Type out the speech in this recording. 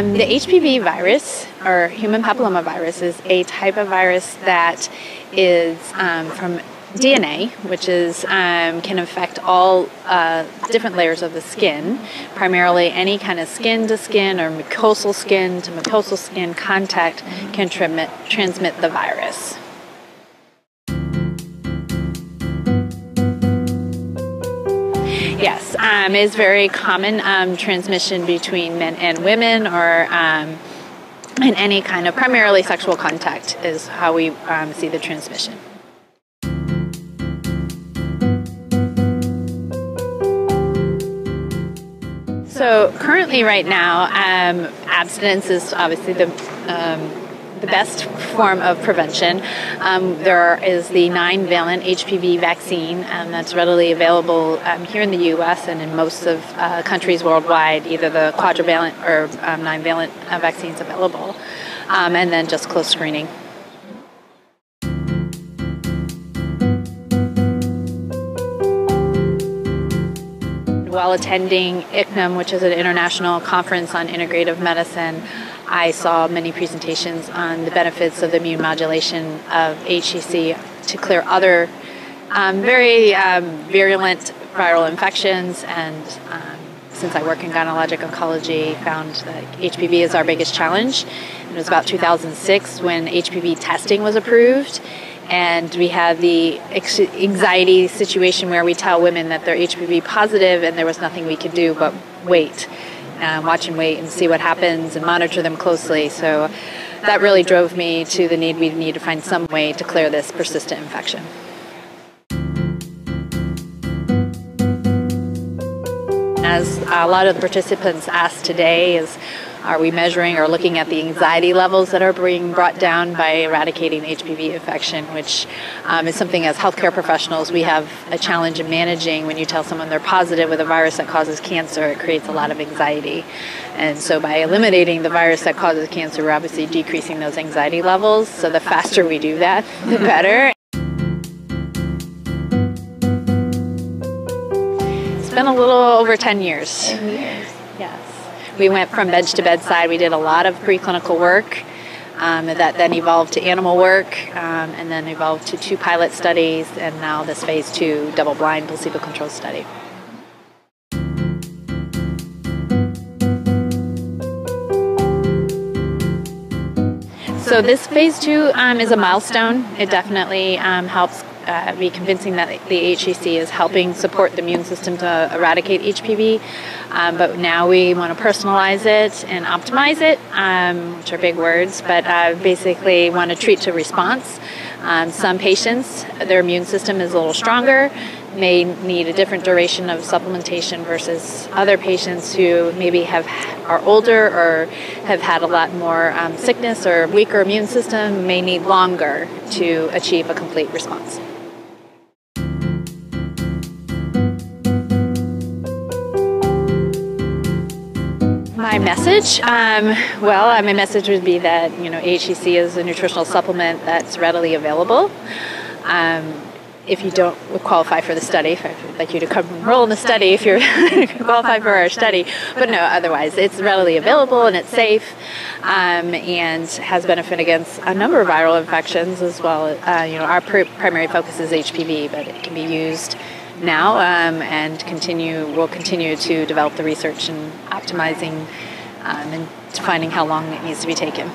Um, the HPV virus, or human papillomavirus, is a type of virus that is um, from DNA, which is um, can affect all uh, different layers of the skin, primarily any kind of skin to skin or mucosal skin to mucosal skin contact can transmit transmit the virus. Yes, um, is very common um, transmission between men and women, or um, in any kind of primarily sexual contact is how we um, see the transmission. So currently, right now, um, abstinence is obviously the um, the best form of prevention. Um, there is the nine-valent HPV vaccine um, that's readily available um, here in the U.S. and in most of uh, countries worldwide. Either the quadrivalent or um, nine-valent uh, vaccines available, um, and then just close screening. While attending ICNIM, which is an international conference on integrative medicine, I saw many presentations on the benefits of the immune modulation of AHCC to clear other um, very um, virulent viral infections. And um, since I work in gynecologic oncology, found that HPV is our biggest challenge. And it was about 2006 when HPV testing was approved and we had the anxiety situation where we tell women that they're HPV positive and there was nothing we could do but wait, uh, watch and wait and see what happens and monitor them closely. So that really drove me to the need we need to find some way to clear this persistent infection. As a lot of the participants asked today is are we measuring or looking at the anxiety levels that are being brought down by eradicating HPV infection, which um, is something as healthcare professionals we have a challenge in managing. When you tell someone they're positive with a virus that causes cancer, it creates a lot of anxiety. And so by eliminating the virus that causes cancer, we're obviously decreasing those anxiety levels. So the faster we do that, the better. It's been a little over 10 years. 10 years. Yes we went from bench to bedside. We did a lot of preclinical work um, that then evolved to animal work um, and then evolved to two pilot studies and now this phase two double blind placebo controlled study. So this phase two um, is a milestone. It definitely um, helps uh, be convincing that the AHCC is helping support the immune system to eradicate HPV. Um, but now we want to personalize it and optimize it, um, which are big words, but uh, basically want to treat to response. Um, some patients, their immune system is a little stronger, may need a different duration of supplementation versus other patients who maybe have are older or have had a lot more um, sickness or weaker immune system may need longer to achieve a complete response. My message, um, well, my message would be that you know AHCC is a nutritional supplement that's readily available. Um, if you don't qualify for the study, I'd like you to come enroll in the study if you're qualified for our study. But no, otherwise, it's readily available and it's safe um, and has benefit against a number of viral infections as well. Uh, you know, our pr- primary focus is HPV, but it can be used now um, and continue. We'll continue to develop the research and optimizing um, and finding how long it needs to be taken.